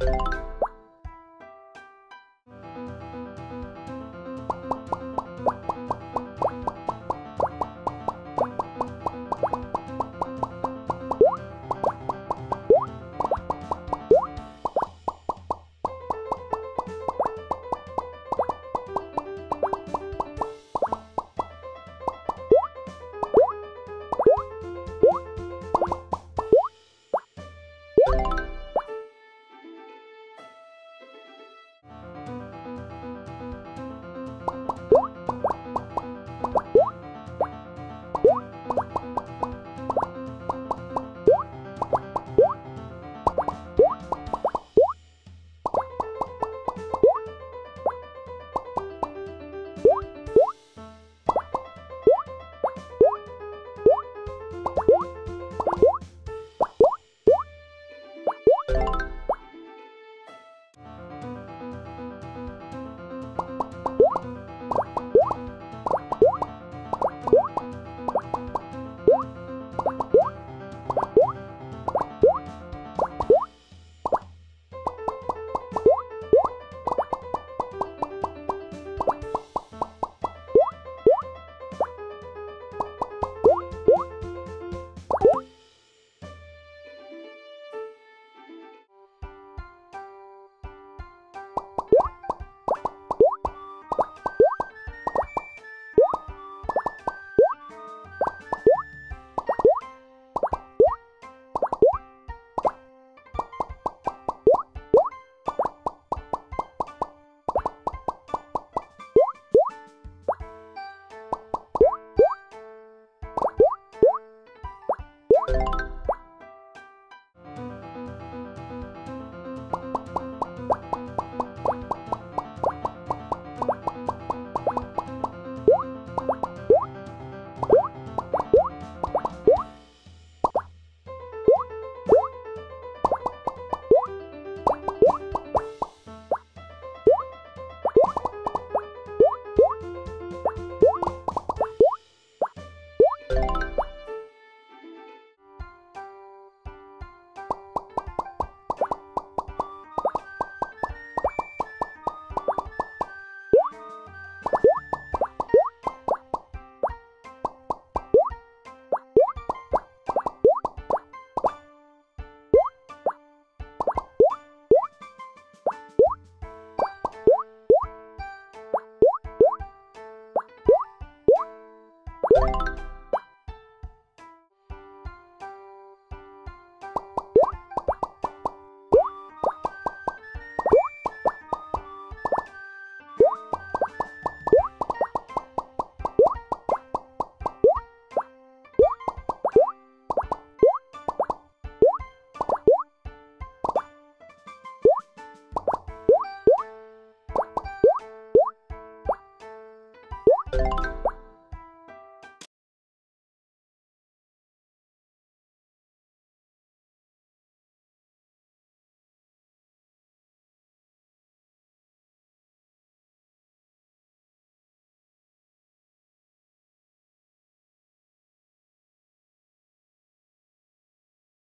you